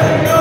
네.